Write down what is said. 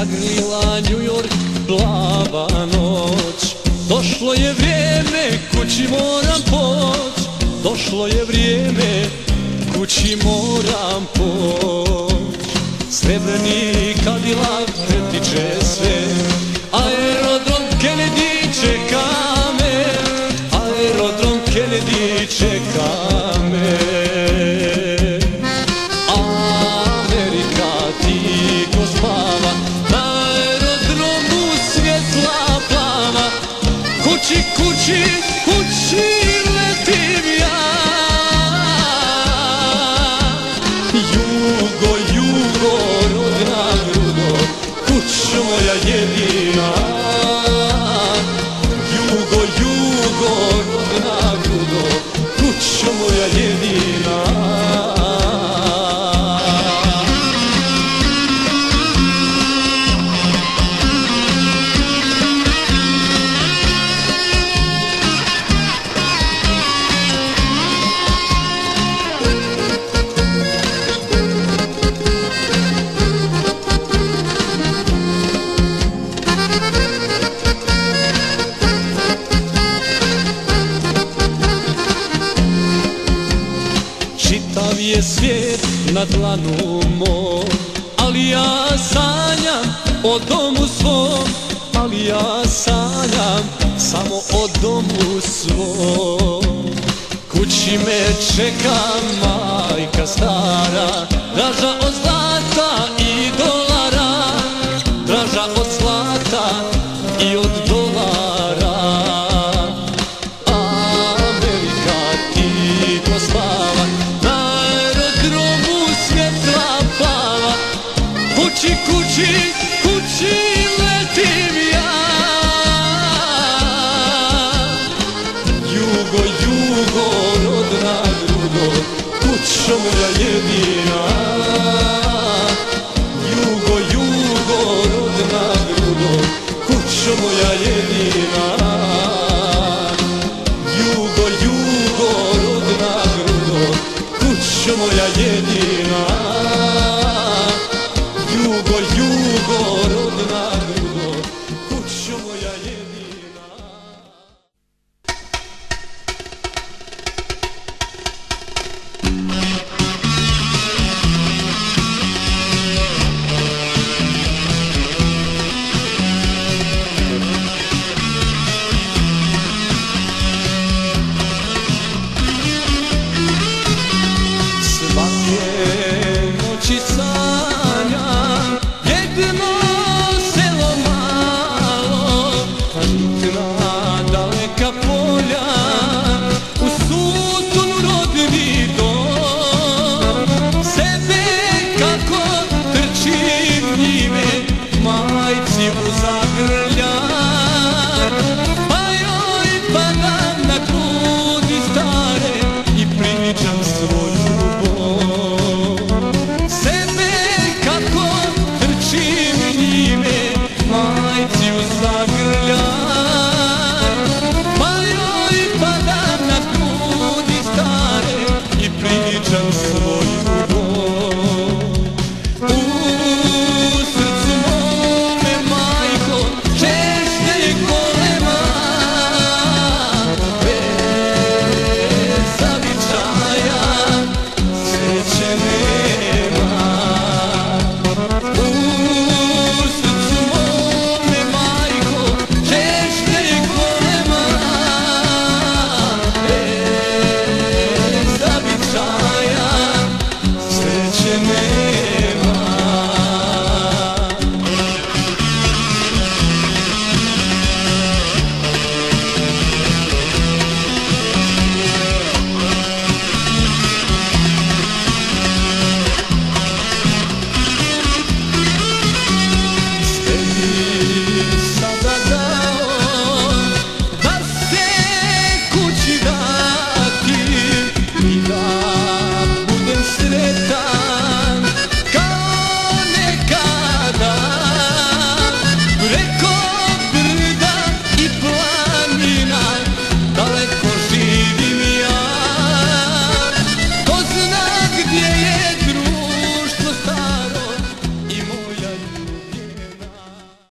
zagrlila New York plava noć. Došlo je vrijeme, kući moram poć. Došlo je vrijeme, kući moram Čitav je svijet na dlanu mom. Ali ja sanjam o domu svom. Ali ja sanjam samo o domu svom. Kući me čeka majka stara Draža od Jugo rodna drugo, kućo moja jedina. Jugo, jugo, rodna drugo, kućo moja jedina. Jugo, jugo, rodna drugo, kućo moja jedina. Jugo, jugo, rodna.